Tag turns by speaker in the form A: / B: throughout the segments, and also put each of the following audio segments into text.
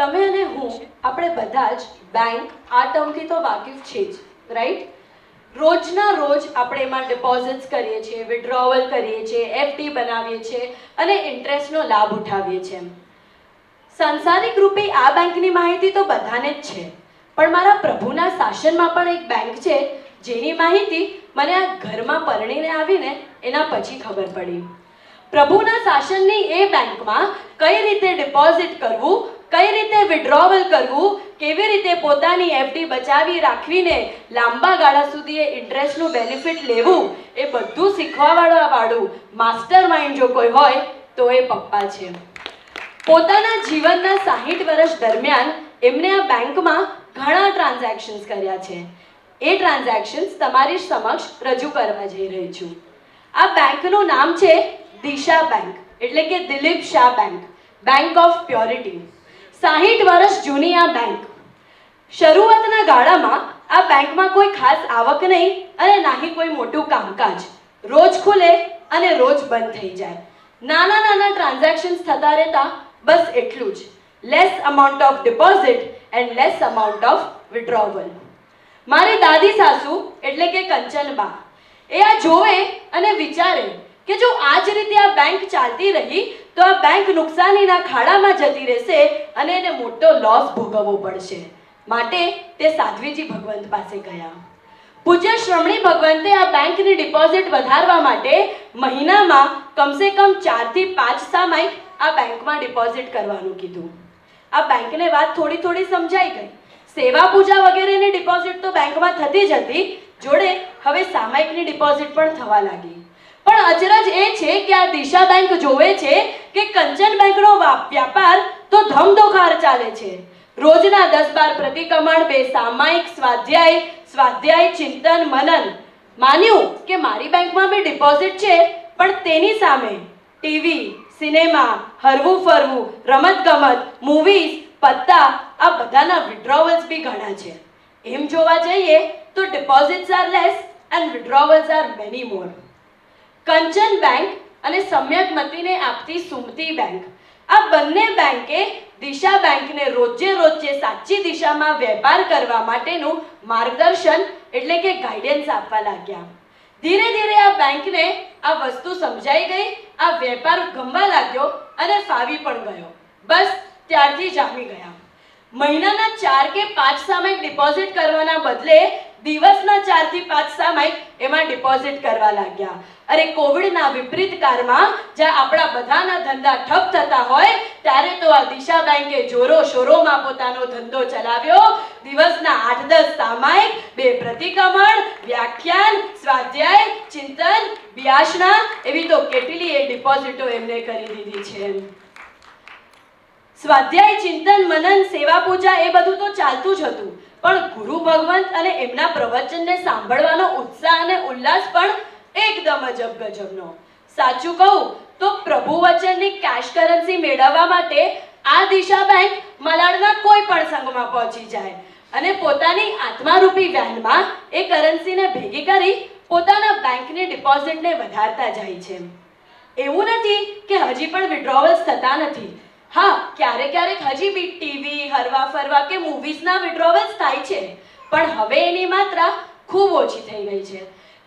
A: તમે અને હું, આપણે બધા જ બેંક આ ટર્મથી તો વાકેફ છે જ રાઈટ રોજના રોજ આપણે એમાં ડિપોઝિટ્સ કરીએ છીએ વિડ્રોવલ કરીએ છીએ એફડી બનાવીએ છીએ અને ઇન્ટરેસ્ટનો લાભ ઉઠાવીએ છીએ સંસારિક રૂપે આ બેંકની માહિતી તો બધાને જ છે, પણ મારા પ્રભુના શાસનમાં પણ એક બેંક છે, જેની માહિતી મને આ ઘરમાં પરણીને આવીને એના પછી ખબર પડી. પ્રભુના શાસનની એ બેંકમાં કઈ રીતે ડિપોઝિટ કરવું કઈ રીતે વિડ્રોવલ કરવું, કેવી રીતે પોતાની એફડી બચાવી રાખવીને લાંબા ગાળા સુધી એ ઇન્ટરેસ્ટનું બેનિફિટ લેવું, એ બધું શીખવાવાળાવાળું માસ્ટર માઇન્ડ જો કોઈ હોય, તો એ પપ્પા છે. પોતાના જીવનના સાહીઠ વર્ષ દરમિયાન એમને આ બેંકમાં ઘણા ટ્રાન્ઝેક્શન્સ કર્યા છે. એ ટ્રાન્ઝેક્શન્સ તમારી સમક્ષ રજૂ કરવા જઈ રહી છું. આ બેંકનું નામ છે દિશા બેંક, એટલે કે Dilip Shah bank bank of purity. સાહીઠ વર્ષ જૂની આ બેંક શરૂઆતના ગાળામાં આ બેંકમાં કોઈ ખાસ આવક નહીં અને નાહી કોઈ મોટું કામકાજ. રોજ ખુલે અને રોજ બંધ થઈ જાય. નાના નાના ટ્રાન્ઝેક્શન્સ થતા રહેતા બસ એટલું જ. Less amount of deposit and less amount of withdrawal મારી દાદી સાસુ એટલે કે કંચનબા એ આ જોવે અને વિચારે કે જો આ જ રીતે આ બેંક ચાલતી રહી, તો આ બેંક નુકસાનીના ખાડામાં જતી રહેશે અને એને મોટો લોસ ભોગવવો પડશે. માટે તે સાધ્વીજી ભગવંત પાસે ગયા. પૂજ્ય શ્રમણી ભગવંતે આ બેંકની ડિપોઝિટ વધારવા માટે મહિનામાં કમસે કમ ચારથી પાંચ સામાયિક આ બેંકમાં ડિપોઝિટ કરવાનું કીધું. આ બેંકને વાત થોડી થોડી સમજાઈ ગઈ. સેવા પૂજા વગેરેની ડિપોઝિટ તો બેંકમાં થતી જ હતી. જોડે હવે સામાયિકની ડિપોઝિટ પણ થવા લાગી. પણ અચરજ એ છે કે આ દિશા બેંક જોવે છે કે કંચન બેંકનો વ્યાપાર તો ધમધોકાર ચાલે છે. રોજના દસ બાર પ્રતિક્રમણ બે સામાયિક, સ્વાધ્યાય સ્વાધ્યાય, ચિંતન, મનન. માન્યું કે મારી બેંકમાં બી ડિપોઝિટ છે, પણ તેની સામે ટીવી, સિનેમા, હરવું ફરવું, રમતગમત મૂવીઝ પત્તા, આ બધાના વિડ્રોવલ્સ બી ઘણા છે. એમ જોવા જઈએ તો deposits are less and withdrawals are many more Kanchan bank અને સમ્યક મતીને આપતી સુમતી બેંક. આ બંને બેંકે દિશા બેંકને રોજે રોજે સાચી દિશામાં વેપાર કરવા માટેનું માર્ગદર્શન એટલે કે ગાઈડન્સ આપવા લાગ્યા. ધીરે ધીરે આ બેંકને આ વસ્તુ સમજાઈ ગઈ, આ વેપાર ગમવા લાગ્યો અને ફાવી પણ ગયો. બસ ત્યારથી જામી ગયા. મહિનાના ચાર કે પાંચ સામાયિક ડિપોઝિટ કરવાના બદલે દિવસના ચારથી પાંચ સામાયિક એમાં ડિપોઝિટ કરવા લાગ્યા. અરે કોવિડના વિપરીત કાળમાં જ્યાં આપણા બધાના ધંધા ઠપ થતા હોય, ત્યારે તો આ દિશા બેંકે જોરો શોરોમાં પોતાનો ધંધો ચલાવ્યો. દિવસના આઠ દસ સામાયિક, બે પ્રતિક્રમણ, વ્યાખ્યાન, સ્વાધ્યાય, ચિંતન વ્યાસના એવી તો કેટલી એ ડિપોઝિટો એમને કરી દીધી છે. સ્વાધ્યાય ચિંતન, મનન, સેવા પૂજા એ બધું તો ચાલતું જ હતું. પણ ગુરુ ભગવંત અને એમના પ્રવચનને સાંભળવાનો ઉત્સાહ અને ઉલ્લાસ પણ એકદમ અજબ ગજબનો. સાચું કહું તો પ્રભુ વચનની કેશ કરન્સી મેળવવા માટે આ દિશા બેંક મલાડના કોઈ પણ સંઘમાં પહોંચી જાય અને પોતાની આત્મારૂપી વેનમાં એ કરન્સીને ભેગી કરી પોતાના બેંકની ડિપોઝિટને વધારતા જાય છે. એવું નથી કે હજી પણ વિડ્રોવલ્સ થતા નથી. હા, ક્યારેક ક્યારેક હજી બી ટીવી હરવા ફરવા કે મૂવીઝના વિડ્રોવલ્સ થાય છે. પણ હવે એની માત્રા ખૂબ ઓછી થઈ ગઈ છે.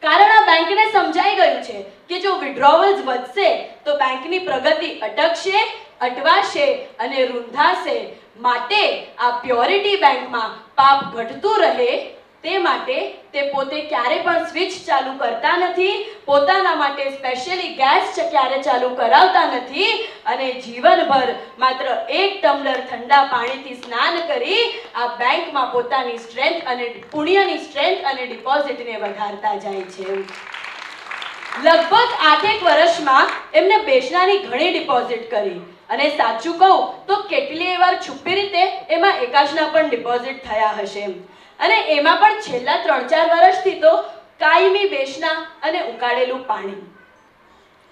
A: કારણ આ બેંકને સમજાઈ ગયું છે કે જો વિડ્રોવલ્સ વધશે, તો બેંકની પ્રગતિ અટકશે, અટવાશે અને રૂંધાશે. માટે આ પ્યોરિટી બેંકમાં પાપ ઘટતું રહે તે માટે તે પોતે ક્યારે પણ સ્વિચ ચાલુ કરતા નથી, પોતાના માટે સ્પેશિયલી ગેસ ક્યારે ચાલુ કરાવતા નથી અને જીવનભર માત્ર એક ટમ્બલર ઠંડા પાણીથી સ્નાન કરી આ બેંકમાં પોતાની સ્ટ્રેન્થ અને પુણ્યની સ્ટ્રેન્થ અને ડિપોઝિટને વધારતા જાય છે. લગભગ આઠેક વર્ષમાં એમને બેસનાની ઘણી ડિપોઝિટ કરી. અને સાચું કહું તો કેટલીય વાર છુપી રીતે એમાં એકાશના પણ ડિપોઝિટ થયા હશે. અને એમાં પણ છેલ્લા ત્રણ ચાર વર્ષથી તો કાયમી બેસના અને ઉકાળેલું પાણી.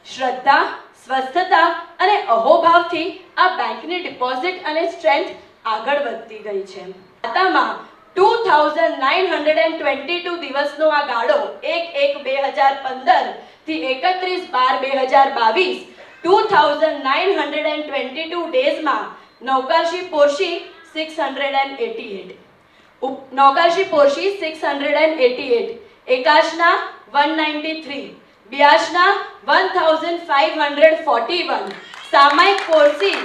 A: શ્રદ્ધા, સ્વસ્થતા અને અહોભાવથી આ બેંકની ડિપોઝિટ અને સ્ટ્રેન્થ આગળ વધતી ગઈ છે. ખાતામાં two thousand nine hundred and twenty two દિવસનો આ ગાળો એક એક બે હજાર પંદરથી એકત્રીસ બાર બે હજાર બાવીસ two thousand nine hundred and twenty two ડેઝમાં નૌકાશી પોશી six hundred and eighty eight. નૌકાશી પોર્શી six hundred and eighty eight એકાશના one ninety three બ્યાશના one thousand five hundred forty one સામાયિક પોર્સી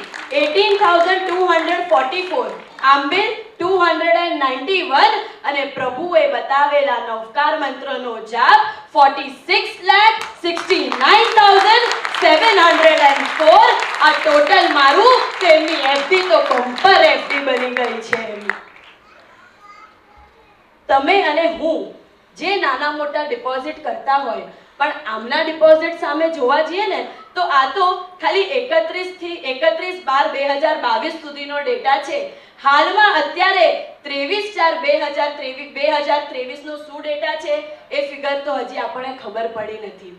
A: eighteen thousand two hundred forty four આંબેલ two hundred and ninety one અને પ્રભુએ બતાવેલા નવકાર મંત્રનો જાપ forty six lakh sixty nine thousand seven hundred and four આ total મારું તેમની FD તો બમ્પર એફડી બની ગઈ છે. તમે અને હું જે નાના મોટા ડિપોઝિટ કરતા હોય, પણ આમના ડિપોઝિટ સામે જોવા જઈએ ને, તો આ તો ખાલી એકત્રીસથી એકત્રીસ બાર બે હજાર બાવીસ સુધીનો ડેટા છે. હાલમાં અત્યારે ત્રેવીસ ચાર બે હજાર ત્રેવીસ બે હજાર ત્રેવીસનો શું ડેટા છે? એ ફિગર તો હજી આપણને ખબર પડી નથી.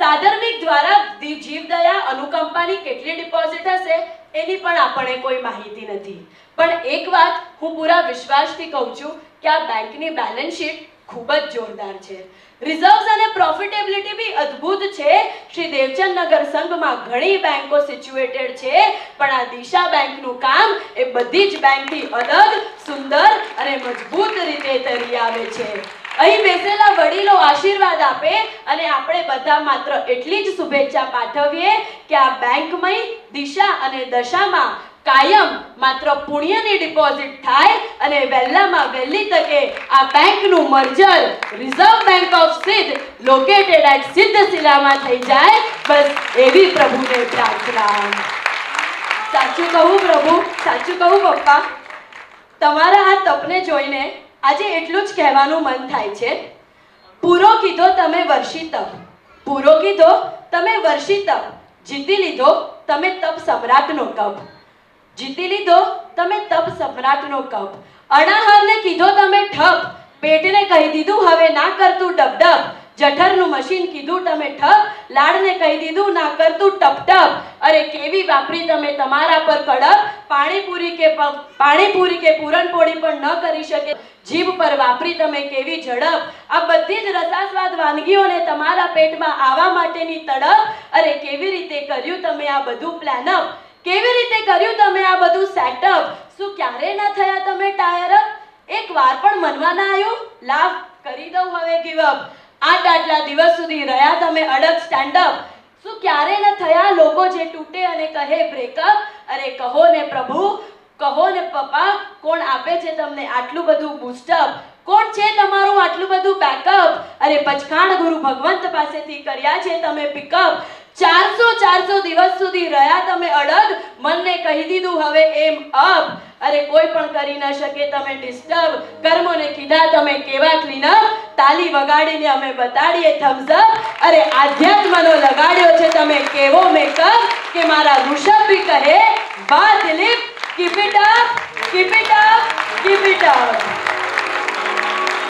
A: સાધર્મિક દ્વારા જીવદયા અનુકંપાની કેટલી ડિપોઝિટ હશે? એની પણ આપણને કોઈ માહિતી નથી. પણ એક વાત હું પૂરા વિશ્વાસથી કહું છું કે આ બેંકની બેલેન્સ શીટ ખૂબ જ જોરદાર છે. રિઝર્વ્સ અને પ્રોફિટેબિલિટી બી અદ્ભુત છે. શ્રી દેવચંદ નગર સંઘમાં ઘણી બેંકો સિચ્યુએટેડ છે, પણ આ દિશા બેંકનું કામ એ બધી જ બેંકથી અલગ, સુંદર અને મજબૂત રીતે તરી આવે છે. અહીં બેસેલા વડીલો આશીર્વાદ આપે અને આપણે બધા માત્ર એટલી જ શુભેચ્છા પાઠવીએ કે આ બેંકમય દિશા અને દશામાં કાયમ માત્ર પુણ્યની ડિપોઝિટ થાય અને વહેલામાં વહેલી તકે આ બેંકનું merger reserve bank of Siddh located at સિદ્ધશિલામાં થઈ જાય. બસ એવી પ્રભુને પ્રાર્થના. સાચું કહું પ્રભુ, સાચું કહું પપ્પા. તમારા આ તપને જોઈને આજે એટલું જ કહેવાનું મન થાય છે. પૂરો કીધો તમે વર્ષી તપ પૂરો કીધો તમે વર્ષી તપ જીતી લીધો તમે તપ સમ્રાટનો કપ. જીતી લીધો તમે તપ સમ્રાટનો કપ. અણાહારને કીધો તમે ઠપ. પેટને કહી દીધું, હવે ના કરતું ડબડબ. ડબ જઠરનું મશીન કીધું, તમે ઠપ. લાડને કહી દીધું, ના કરતું, ટપ ટપ. અરે, કેવી વાપરી તમે તમારા પર કડક પાણીપુરી કે પાણીપુરી કે પૂરણપોળી પણ ન કરી શકે. જીભ પર વાપરી તમે કેવી ઝડપ. આ બધી જ રસાસ્વાદ વાનગીઓને તમારા પેટમાં આવવા માટેની તડપ અરે, કેવી રીતે કર્યું તમે આ બધું પ્લાનઅપ કેવી રીતે કર્યું તમે આ બધું સેટઅપ શું ક્યારે ના થયા તમે ટાયર અપ એક વાર પણ મનમાં ના આવ્યું? લાભ કરી દઉં હવે ગીવ અપ આટ આટલા દિવસ સુધી રહ્યા તમે અડગ સ્ટેન્ડ અપ શું ક્યારે ન થયા લોકો જે તૂટે અને કહે બ્રેકઅપ અરે કહો ને પ્રભુ, કહો ને પપ્પા, કોણ આપે છે તમને આટલું બધું બુસ્ટઅપ કોણ છે તમારું આટલું બધું બેકઅપ અરે પચખાણ ગુરુ ભગવંત પાસેથી કર્યા છે તમે પિકઅપ ચારસો ચારસો દિવસ સુધી રહ્યા તમે અડગ? મનને કહી દીધું, હવે એમ અપ અરે કોઈ પણ કરી ન શકે તમે ડિસ્ટર્બ કર્મોને કીધા તમે કેવા ક્લીનઅપ તાલી વગાડીને અમે બતાડીએ થમ્સ અપ અરે, આધ્યાત્મનો લગાડ્યો છે, તમે કેવો મેકઅપ કે મારા ઋષભ બી કહે, વાહ Dilip keep it up keep it up keep it up